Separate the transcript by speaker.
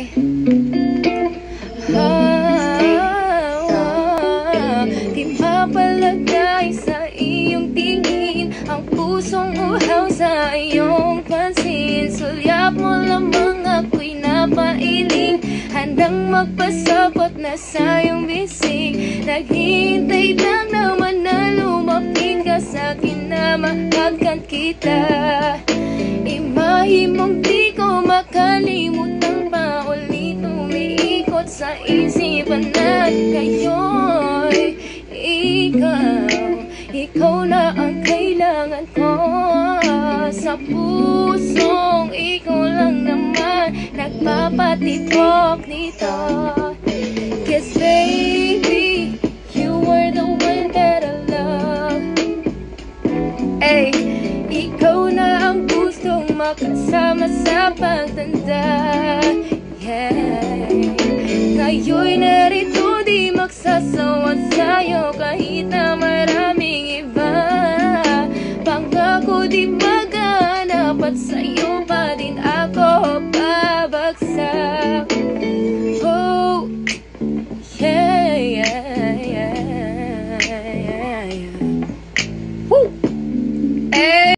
Speaker 1: Ay ah, Di mapalagay sa iyong tingin Ang pusong uhaw sa iyong pansin. Sulyap mo lamang ako'y napailing. Handang magpasabot na sa iyong bisig. Naghihintay lang naman na lumapit ka sa akin na mahagkan kita Umiikot sa isipan na kayo'y ikaw Ikaw na ang kailangan ko. Sa pusong ikaw lang naman Nagpapatibok nito. Cause baby, you were the one that I love. Ay, ikaw na ang gustong makasama sa pagtanda. Yeah Tayo'y narito di magsasawa sa'yo kahit na maraming iba. Pangako di maghanap at sa'yo pa din ako pabagsak.